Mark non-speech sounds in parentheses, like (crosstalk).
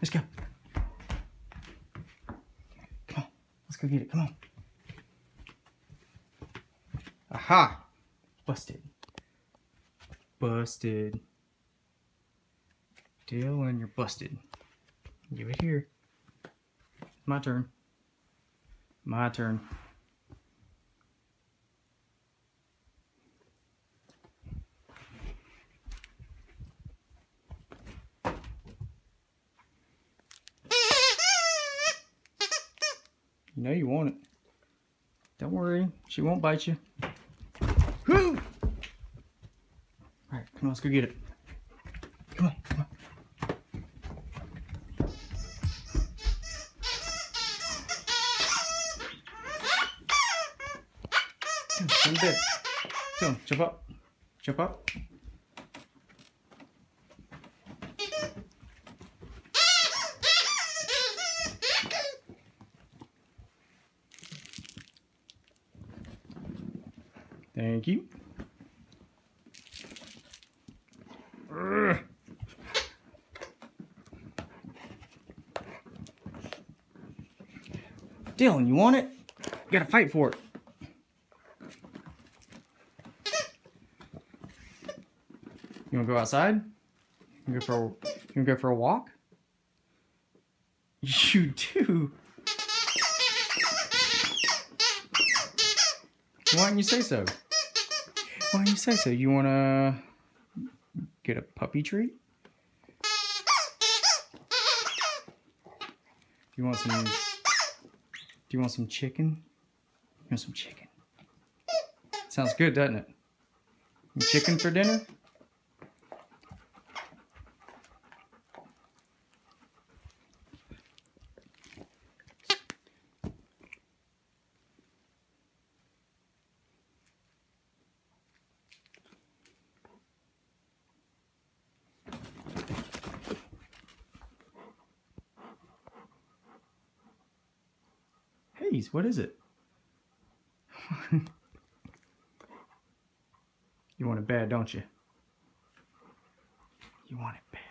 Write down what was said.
Let's go. Come on. Let's go get it. Come on. Aha! Busted. Busted. Dylan, you're busted. Give it here. My turn. My turn. You know you want it. Don't worry, she won't bite you. Whoo! Alright, come on, let's go get it. Come on, come on. Come bed. Come on, jump up. Jump up. Thank you. Dylan, you want it? You gotta fight for it. You wanna go outside? You wanna go for a, you wanna go for a walk? You do. Why don't you say so? Why you say so? You wanna get a puppy treat? You want some? Do you want some chicken? You want some chicken? Sounds good, doesn't it? Chicken for dinner? Haze, what is it? (laughs) you want it bad, don't you? You want it bad.